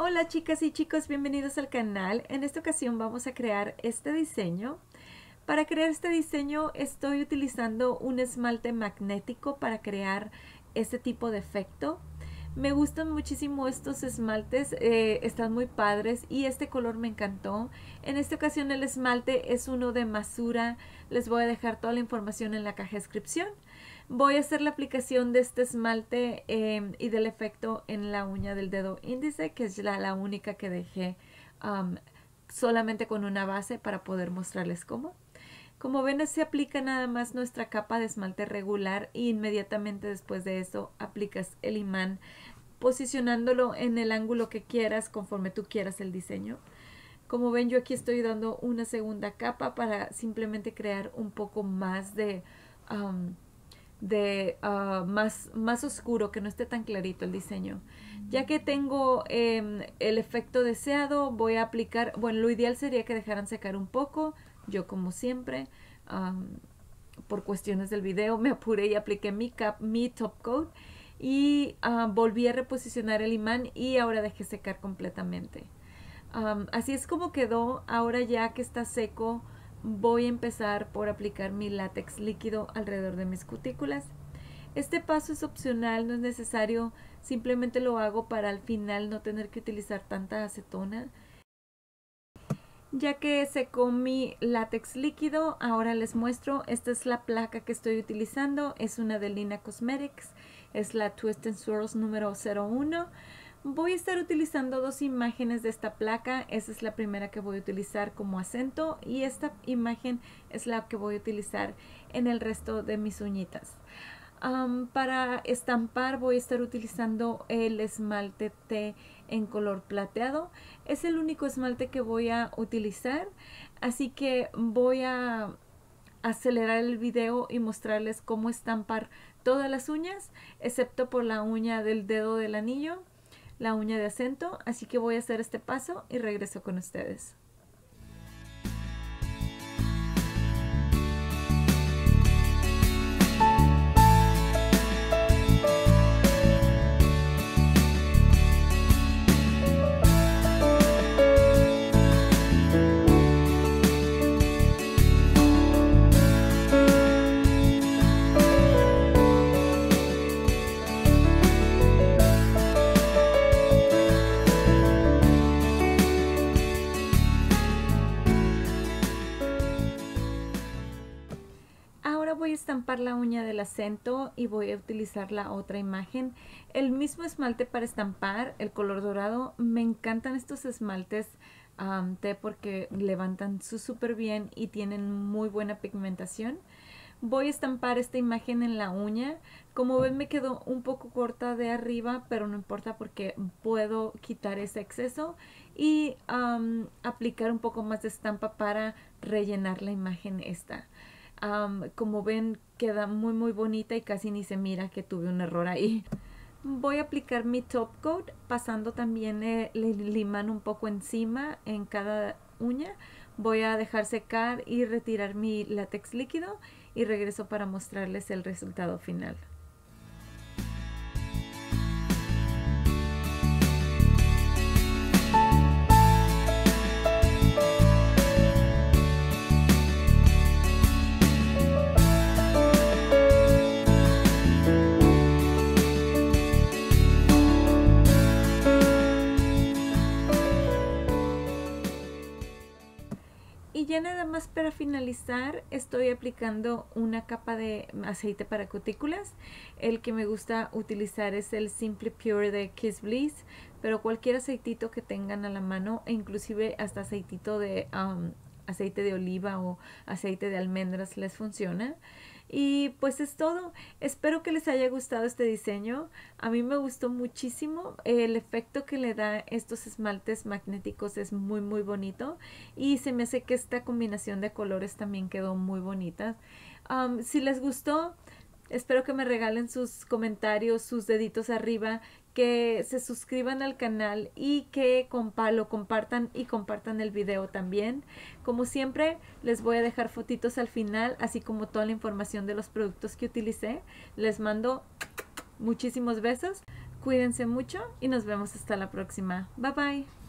Hola chicas y chicos, bienvenidos al canal. En esta ocasión vamos a crear este diseño. Para crear este diseño estoy utilizando un esmalte magnético para crear este tipo de efecto. Me gustan muchísimo estos esmaltes, eh, están muy padres y este color me encantó. En esta ocasión el esmalte es uno de Masura. Les voy a dejar toda la información en la caja de descripción. Voy a hacer la aplicación de este esmalte em, y del efecto en la uña del dedo índice, que es la, la única que dejé solamente con una base para poder mostrarles cómo. Como ven, se aplica nada más nuestra capa de esmalte regular y inmediatamente después de eso aplicas el imán posicionándolo en el ángulo que quieras conforme tú quieras el diseño. Como ven, yo aquí estoy dando una segunda capa para simplemente crear un poco más de de ah, más, más oscuro, que no esté tan clarito el diseño. Ya que tengo em, el efecto deseado, voy a aplicar, bueno, lo ideal sería que dejaran secar un poco. Yo como siempre, por cuestiones del video, me apuré y apliqué mi, cap, mi top coat y ah, volví a reposicionar el imán y ahora dejé secar completamente. así es como quedó, ahora ya que está seco, voy a empezar por aplicar mi látex líquido alrededor de mis cutículas. Este paso es opcional, no es necesario, simplemente lo hago para al final no tener que utilizar tanta acetona. Ya que secó mi látex líquido, ahora les muestro, esta es la placa que estoy utilizando, es una de Lina Cosmetics, es la Twist and Swirls número 01. Voy a estar utilizando dos imágenes de esta placa. Esa es la primera que voy a utilizar como acento y esta imagen es la que voy a utilizar en el resto de mis uñitas. para estampar voy a estar utilizando el esmalte T en color plateado. Es el único esmalte que voy a utilizar. Así que voy a acelerar el video y mostrarles cómo estampar todas las uñas, excepto por la uña del dedo del anillo la uña de acento, así que voy a hacer este paso y regreso con ustedes. Estampar la uña del acento y voy a utilizar la otra imagen. El mismo esmalte para estampar, el color dorado. Me encantan estos esmaltes um, porque levantan súper bien y tienen muy buena pigmentación. Voy a estampar esta imagen en la uña. Como ven me quedó un poco corta de arriba, pero no importa porque puedo quitar ese exceso y aplicar un poco más de estampa para rellenar la imagen esta como ven queda muy muy bonita y casi ni se mira que tuve un error ahí. Voy a aplicar mi top coat pasando también el, el imán un poco encima en cada uña. Voy a dejar secar y retirar mi látex líquido y regreso para mostrarles el resultado final. Ya nada más para finalizar estoy aplicando una capa de aceite para cutículas. El que me gusta utilizar es el Simply Pure de Kiss Bliss, pero cualquier aceitito que tengan a la mano e inclusive hasta aceitito de um, aceite de oliva o aceite de almendras les funciona. Y pues es todo. Espero que les haya gustado este diseño. A mí me gustó muchísimo. El efecto que le da estos esmaltes magnéticos es muy muy bonito. Y se me hace que esta combinación de colores también quedó muy bonita. si les gustó, espero que me regalen sus comentarios, sus deditos arriba que se suscriban al canal y que lo compartan y compartan el video también. Como siempre, les voy a dejar fotitos al final, así como toda la información de los productos que utilicé. Les mando muchísimos besos. Cuídense mucho y nos vemos hasta la próxima. Bye bye.